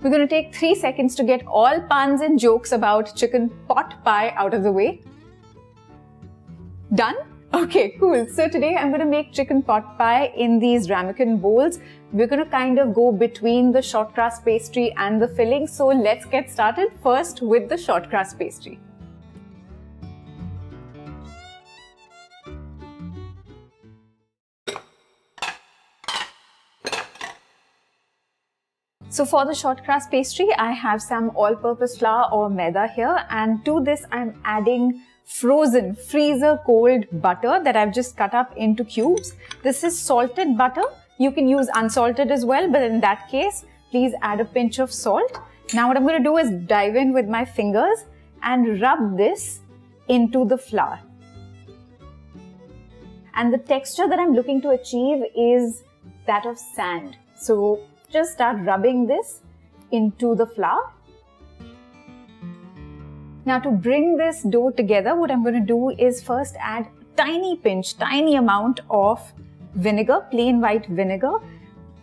We're going to take three seconds to get all puns and jokes about chicken pot pie out of the way. Done? Okay, cool. So today I'm going to make chicken pot pie in these ramekin bowls. We're going to kind of go between the short crust pastry and the filling. So let's get started first with the short crust pastry. So for the short crust pastry, I have some all-purpose flour or maida here and to this I'm adding frozen freezer cold butter that I've just cut up into cubes. This is salted butter. You can use unsalted as well, but in that case, please add a pinch of salt. Now what I'm going to do is dive in with my fingers and rub this into the flour. And the texture that I'm looking to achieve is that of sand. So just start rubbing this into the flour. Now to bring this dough together, what I'm going to do is first add tiny pinch, tiny amount of vinegar, plain white vinegar.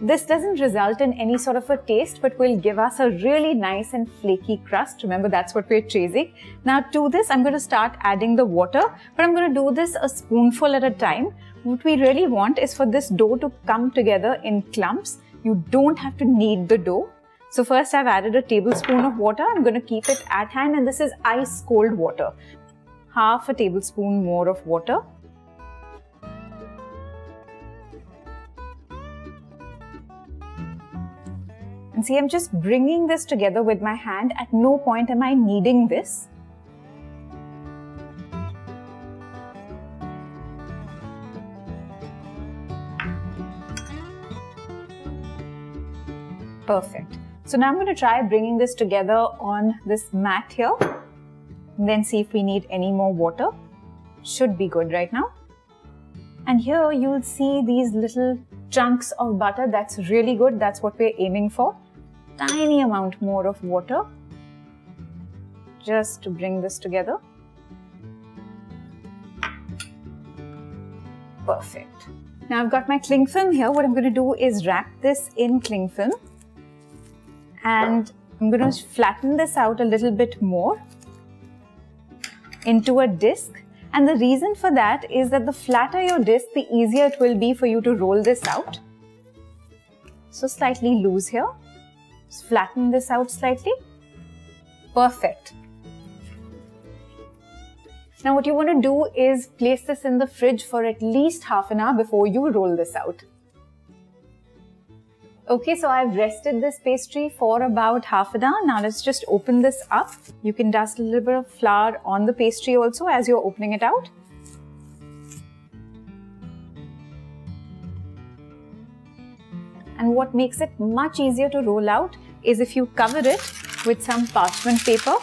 This doesn't result in any sort of a taste, but will give us a really nice and flaky crust. Remember, that's what we're chasing. Now to this, I'm going to start adding the water, but I'm going to do this a spoonful at a time. What we really want is for this dough to come together in clumps you don't have to knead the dough. So first I've added a tablespoon of water. I'm going to keep it at hand and this is ice cold water. Half a tablespoon more of water. And see, I'm just bringing this together with my hand. At no point am I kneading this. Perfect. So now I'm going to try bringing this together on this mat here. Then see if we need any more water. Should be good right now. And here you'll see these little chunks of butter. That's really good. That's what we're aiming for. Tiny amount more of water. Just to bring this together. Perfect. Now I've got my cling film here. What I'm going to do is wrap this in cling film and I'm going to flatten this out a little bit more into a disc. And the reason for that is that the flatter your disc, the easier it will be for you to roll this out. So slightly loose here. Just flatten this out slightly. Perfect. Now what you want to do is place this in the fridge for at least half an hour before you roll this out. Okay, so I've rested this pastry for about half an hour. Now let's just open this up. You can dust a little bit of flour on the pastry also as you're opening it out. And what makes it much easier to roll out is if you cover it with some parchment paper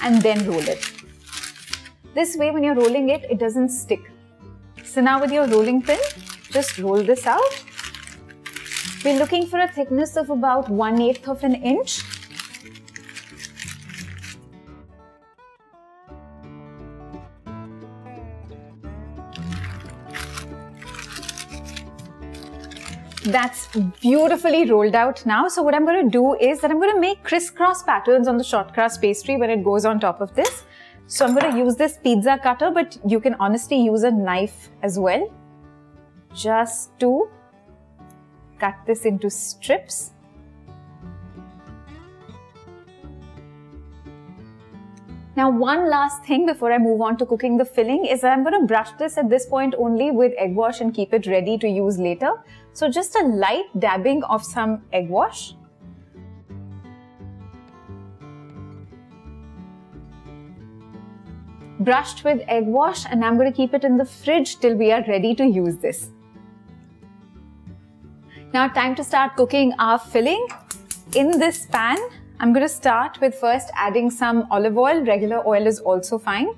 and then roll it. This way when you're rolling it, it doesn't stick. So now with your rolling pin, just roll this out we're looking for a thickness of about 1 8th of an inch. That's beautifully rolled out now. So what I'm going to do is that I'm going to make crisscross patterns on the short crust pastry when it goes on top of this. So I'm going to use this pizza cutter, but you can honestly use a knife as well. Just to cut this into strips. Now one last thing before I move on to cooking the filling is that I'm going to brush this at this point only with egg wash and keep it ready to use later. So just a light dabbing of some egg wash. Brushed with egg wash and I'm going to keep it in the fridge till we are ready to use this. Now time to start cooking our filling. In this pan, I'm going to start with first adding some olive oil. Regular oil is also fine.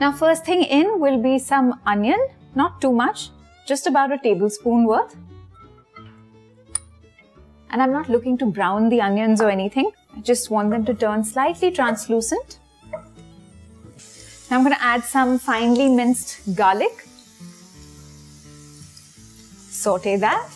Now first thing in will be some onion, not too much, just about a tablespoon worth. And I'm not looking to brown the onions or anything. I just want them to turn slightly translucent. Now I'm going to add some finely minced garlic saute that.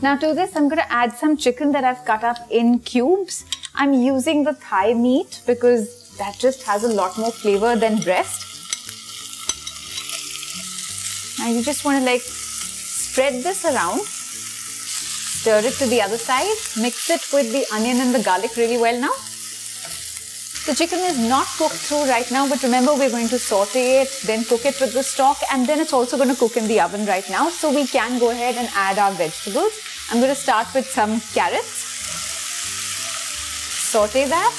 Now to this I'm going to add some chicken that I've cut up in cubes. I'm using the thigh meat because that just has a lot more flavor than breast. Now you just want to like spread this around stir it to the other side. Mix it with the onion and the garlic really well now. The chicken is not cooked through right now, but remember we're going to saute it, then cook it with the stock, and then it's also going to cook in the oven right now. So we can go ahead and add our vegetables. I'm going to start with some carrots. Saute that.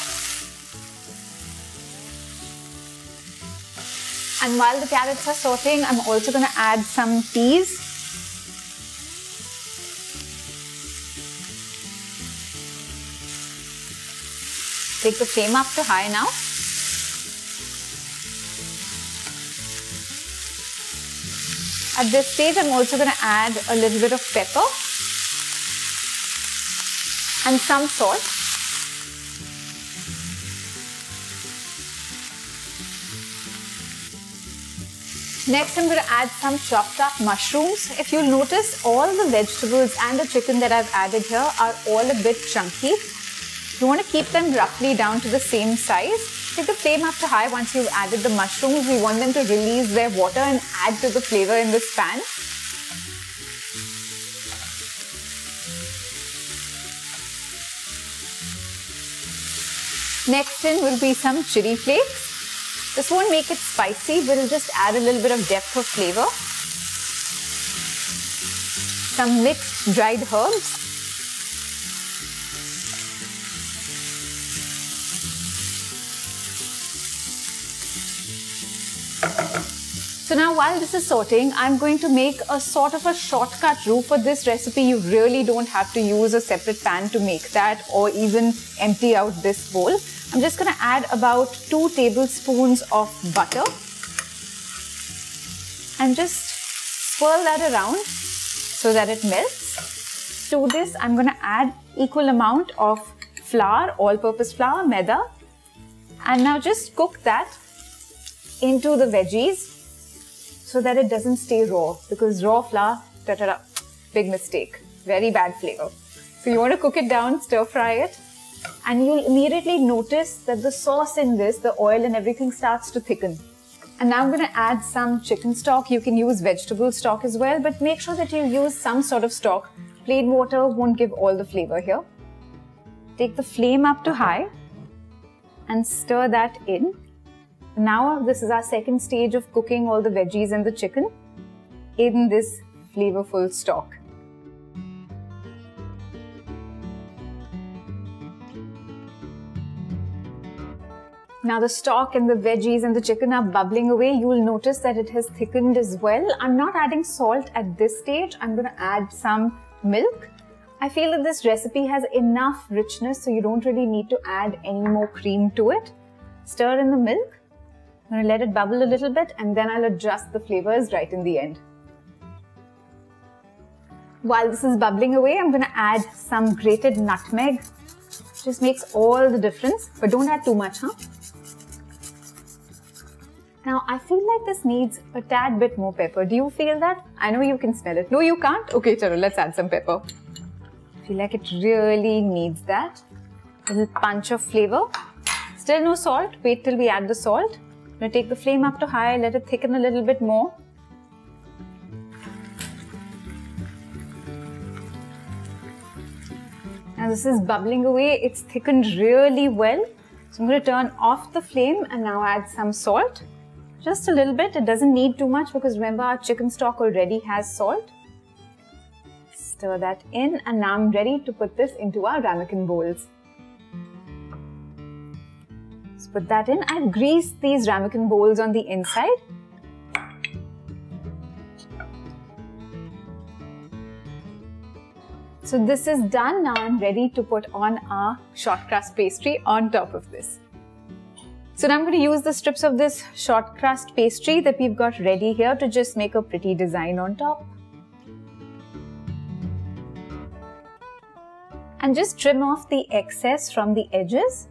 And while the carrots are sauteing, I'm also going to add some peas. Take the flame up to high now. At this stage, I'm also going to add a little bit of pepper and some salt. Next, I'm going to add some chopped up mushrooms. If you'll notice, all the vegetables and the chicken that I've added here are all a bit chunky. You want to keep them roughly down to the same size. Take the flame up to high once you've added the mushrooms. We want them to release their water and add to the flavor in this pan. Next in will be some chili flakes. This won't make it spicy, but it'll just add a little bit of depth of flavor. Some mixed dried herbs. So now while this is sorting, I'm going to make a sort of a shortcut roux for this recipe. You really don't have to use a separate pan to make that or even empty out this bowl. I'm just going to add about two tablespoons of butter and just swirl that around so that it melts. To this, I'm going to add equal amount of flour, all-purpose flour, maida, and now just cook that into the veggies so that it doesn't stay raw because raw flour, ta -ta big mistake, very bad flavor. So you want to cook it down, stir fry it, and you'll immediately notice that the sauce in this, the oil and everything starts to thicken. And now I'm going to add some chicken stock. You can use vegetable stock as well, but make sure that you use some sort of stock. Plain water won't give all the flavor here. Take the flame up to high and stir that in. Now this is our second stage of cooking all the veggies and the chicken in this flavorful stock. Now the stock and the veggies and the chicken are bubbling away. You will notice that it has thickened as well. I'm not adding salt at this stage. I'm going to add some milk. I feel that this recipe has enough richness so you don't really need to add any more cream to it. Stir in the milk. I'm going to let it bubble a little bit and then I'll adjust the flavors right in the end. While this is bubbling away, I'm going to add some grated nutmeg. Just makes all the difference, but don't add too much, huh? Now, I feel like this needs a tad bit more pepper. Do you feel that? I know you can smell it. No, you can't? Okay, chalo, let's add some pepper. I feel like it really needs that. A little punch of flavor. Still no salt. Wait till we add the salt. I'm going to take the flame up to high, let it thicken a little bit more. Now this is bubbling away. It's thickened really well. So I'm going to turn off the flame and now add some salt. Just a little bit. It doesn't need too much because remember our chicken stock already has salt. Stir that in and now I'm ready to put this into our ramekin bowls. Put that in. I've greased these ramekin bowls on the inside. So this is done. Now I'm ready to put on our short crust pastry on top of this. So now I'm going to use the strips of this short crust pastry that we've got ready here to just make a pretty design on top. And just trim off the excess from the edges.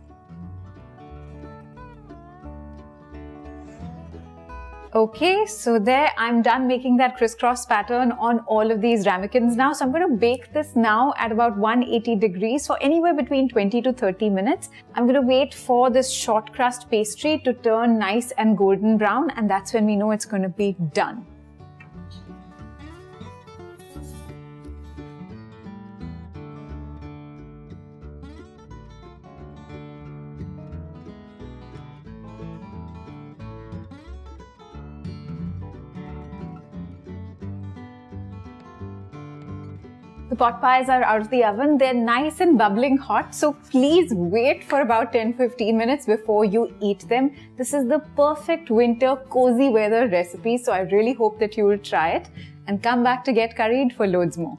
Okay, so there I'm done making that crisscross pattern on all of these ramekins now. So I'm going to bake this now at about 180 degrees for anywhere between 20 to 30 minutes. I'm going to wait for this short crust pastry to turn nice and golden brown and that's when we know it's going to be done. Pot pies are out of the oven. They're nice and bubbling hot. So please wait for about 10-15 minutes before you eat them. This is the perfect winter cozy weather recipe. So I really hope that you will try it and come back to Get Curried for loads more.